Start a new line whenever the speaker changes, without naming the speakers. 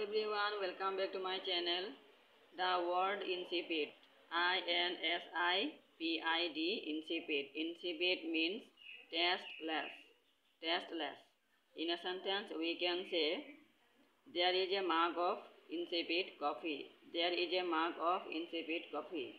everyone, welcome back to my channel. The word insipid, I-N-S-I-P-I-D, insipid. Insipid means tasteless, tasteless. In a sentence, we can say, there is a mug of insipid coffee. There is a mug of insipid coffee.